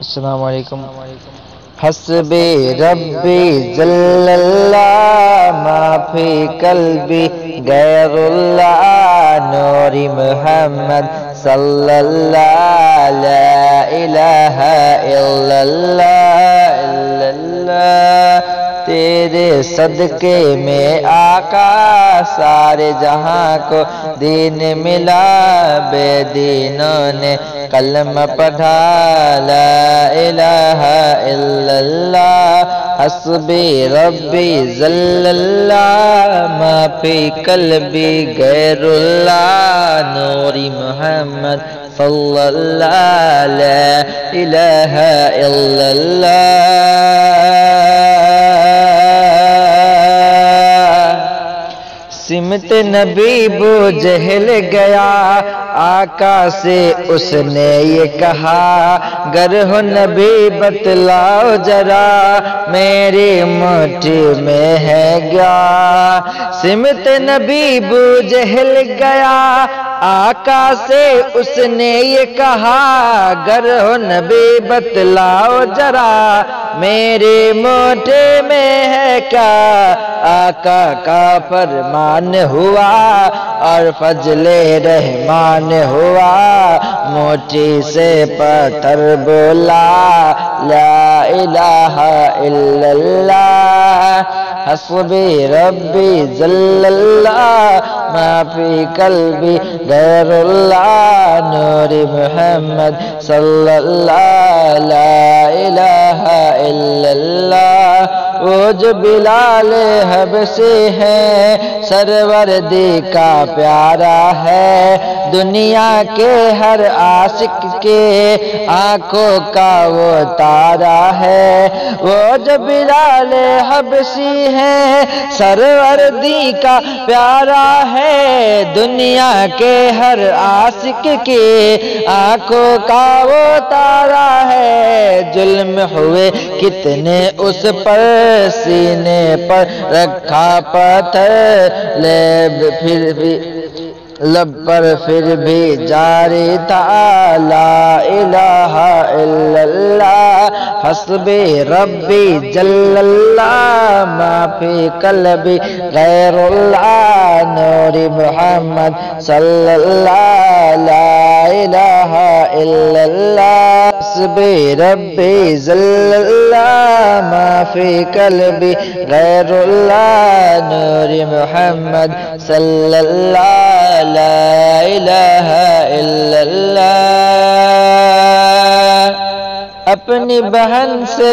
السلام عليكم. حسبي ربي جل الله ما في قلبي غير الله نور محمد صلى الله لا إله إلا الله إلا الله. تیرے صدقے میں آقا سارے جہاں کو دین ملا، بے دینوں نے کلم پڑھا، لا الہ الا اللہ، حسبی ربی ذل اللہ ما فی قلبی غیر اللہ نوری محمد صلی اللہ لا الہ الا اللہ۔ سمت نبی بو جہل گیا آقا سے اس نے یہ کہا، گر ہو نبی، بتلاؤ ذرا میری مٹھی میں ہے گیا۔ سمت نبی بو جہل گیا آقا سے اس نے یہ کہا، گر ہو نبی، بتلاؤ ذرا میرے موٹے میں ہے کیا؟ آقا کا فرمان ہوا اور فضل رحمان ہوا، موٹی سے پتھر بولا، لا الہ الا اللہ، حسبی ربی ذل اللہ ما فی قلبی غیر اللہ، نور محمد صلی اللہ، لا الہ الا اللہ۔ وہ جو بلال حبشی ہے سروردی کا پیارا ہے۔ دنیا کے ہر عاشق کے آنکھوں کا وہ تارا ہے۔ وہ جو بلال حبشی ہے سروردی کا پیارا ہے۔ دنیا کے ہر عاشق کے آنکھوں کا وہ تارا ہے۔ ظلم ہوئے کتنے اس پر۔ سینے پر رکھا پتھر، لیب پھر بھی، لب پر پھر بھی جاری تھا۔ لا الہ الا اللہ حسبی ربی جل اللہ ما فی قلبی غیر اللہ نوری محمد صلی اللہ، لا الہ الا اللہ۔ حسبي ربي زل الله ما في قلبي. غير الله نور محمد صلى الله لا إله إلا الله. اپنی بہن سے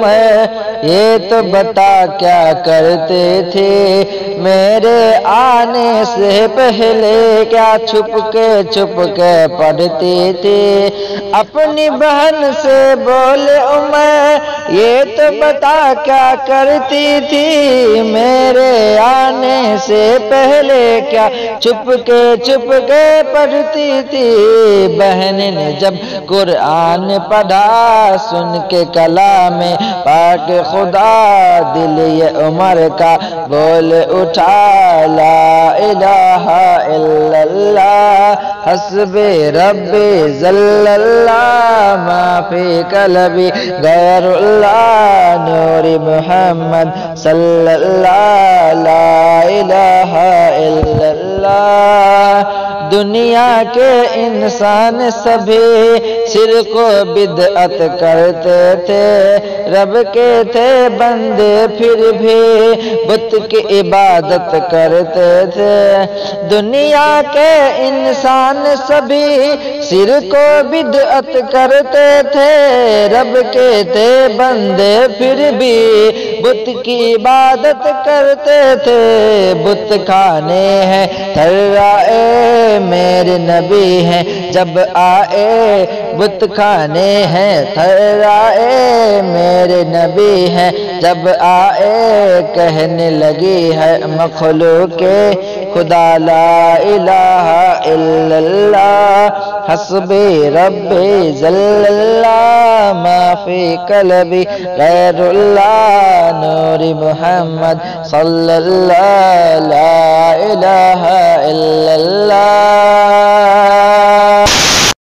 میں یہ تو بتا کیا کرتے تھے میرے آنے سے پہلے کیا چھپ کے چھپ کے پڑھتے تھے اپنی بہن سے بولے، عمر، یہ تو بتا کیا کرتی تھی؟ میرے آنے سے پہلے کیا چھپ کے چھپ کے پڑھتی تھی؟ بہن نے جب قرآن پڑھا، سن کے کلام پاک خدا دل یہ عمر کا بول اٹھا لا الہ الا اللہ، حسب ربی ذل اللہ ما فی قلبی غیر اللہ، نور محمد صلی اللہ لا الہ الا اللہ دنیا کے انسان سبھی شرک و بدعت کرتے تھے۔ رب کے تھے بندے پھر بھی بت کی عبادت کرتے تھے۔ دنیا کے انسان سبھی شرک و بدعت کرتے تھے، رب کے تھے بندے پھر بھی بت کی عبادت کرتے تھے۔ بت کھانے ہیں تھرائے میرے نبی ہیں۔ جب آئے بت کھانے ہیں تھرائے میرے نبی ہیں۔ جب آئے کہنے لگی ہے، مخلوق خدا لا الہ الا اللہ حسبی ربی ذل اللہ ما فی قلبی غیر اللہ نور محمد صلی اللہ لا الہ الا اللہ